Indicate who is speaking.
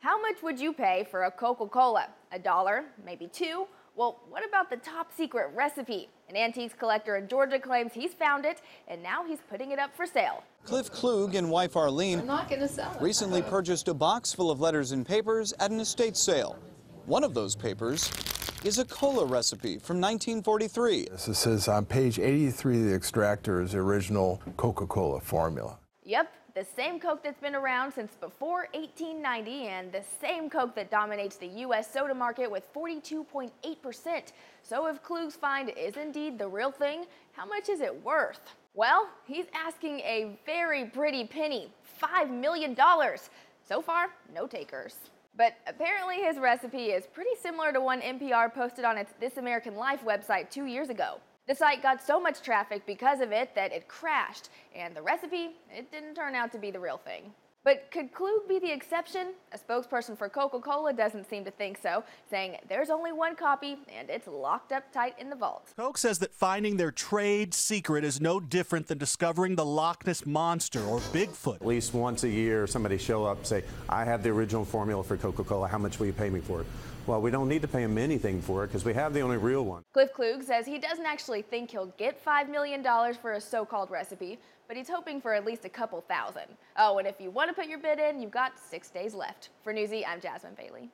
Speaker 1: How much would you pay for a Coca Cola? A dollar? Maybe two? Well, what about the top secret recipe? An antiques collector in Georgia claims he's found it, and now he's putting it up for sale.
Speaker 2: Cliff Kluge and wife Arlene
Speaker 3: I'm not going to sell it.
Speaker 2: recently purchased a box full of letters and papers at an estate sale. One of those papers is a cola recipe from 1943.
Speaker 4: This is on page 83 of the extractor's original Coca-Cola formula.
Speaker 1: Yep, the same Coke that's been around since before 1890 and the same Coke that dominates the U.S. soda market with 42.8%. So if Kluge's find is indeed the real thing, how much is it worth? Well, he's asking a very pretty penny, $5 million. So far, no takers. But apparently his recipe is pretty similar to one NPR posted on its This American Life website two years ago. The site got so much traffic because of it that it crashed, and the recipe, it didn't turn out to be the real thing. But could Kluge be the exception? A spokesperson for Coca Cola doesn't seem to think so, saying there's only one copy and it's locked up tight in the vault.
Speaker 5: Coke says that finding their trade secret is no different than discovering the Loch Ness Monster or Bigfoot.
Speaker 6: At least once a year, somebody show up and say, I have the original formula for Coca-Cola. How much will you pay me for it? Well, we don't need to pay him anything for it because we have the only real one.
Speaker 1: Cliff Kluge says he doesn't actually think he'll get $5 million for a so called recipe, but he's hoping for at least a couple thousand. Oh, and if you want to put your bid in, you've got six days left. For Newsy, I'm Jasmine Bailey.